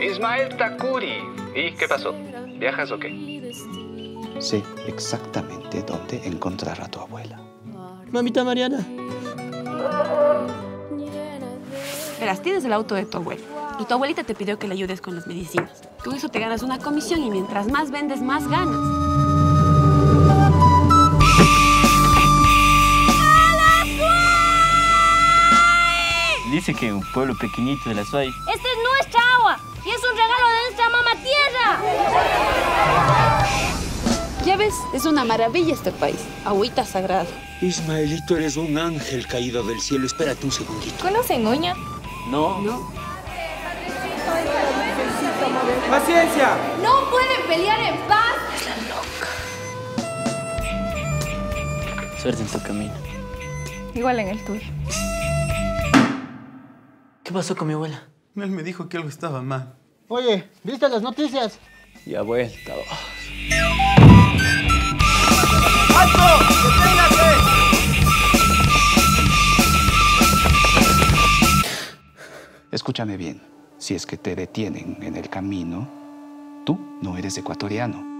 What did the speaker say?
Ismael Takuri. ¿Y qué pasó? ¿Viajas o qué? Sé exactamente dónde encontrar a tu abuela. Mamita Mariana. Verás, tienes el auto de tu abuela. Y tu abuelita te pidió que le ayudes con las medicinas. Con eso te ganas una comisión y mientras más vendes, más ganas. Dice que un pueblo pequeñito de la Suay. Esta es nuestra agua y es un regalo de nuestra mamá tierra. Ya ves, es una maravilla este país. Agüita sagrada. Ismaelito, eres un ángel caído del cielo. Espérate un segundito. ¿Conocen Oña? No. No. ¡Paciencia! No pueden pelear en paz. Suerte en su camino. Igual en el tuyo. ¿Qué pasó con mi abuela? Él me dijo que algo estaba mal. Oye, ¿viste las noticias? Ya vuelta. Escúchame bien. Si es que te detienen en el camino, tú no eres ecuatoriano.